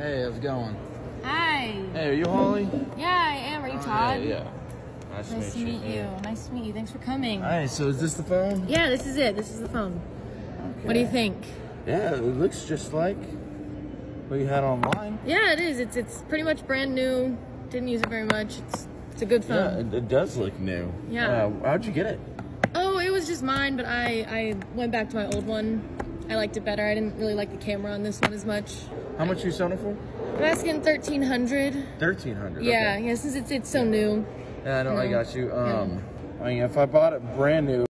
how's it going? Hi. Hey, are you Holly? Yeah, I am. Are you Todd? Yeah, yeah. Nice, Nice to meet you. Nice to meet you. Thanks for coming. All right, so is this the phone? Yeah, this is it. This is the phone. Okay. What do you think? Yeah, it looks just like what you had online. Yeah, it is. It's it's pretty much brand new. Didn't use it very much. It's it's a good Yeah, phone. it, it does look new. Yeah. Uh, how'd you get it? Oh, it was just mine, but I I went back to my old one. I liked it better. I didn't really like the camera on this one as much. How much are you selling it for? I'm asking thirteen hundred. Thirteen hundred. Yeah, yeah. Since it's it's so new. Yeah, I know. I got you. Um, I mean, if I bought it brand new.